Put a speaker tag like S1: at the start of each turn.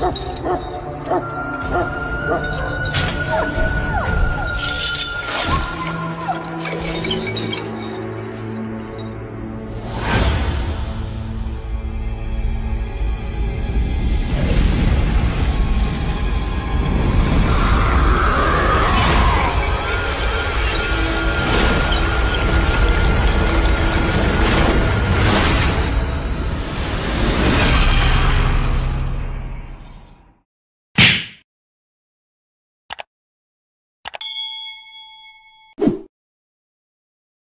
S1: Ha ha ha ha!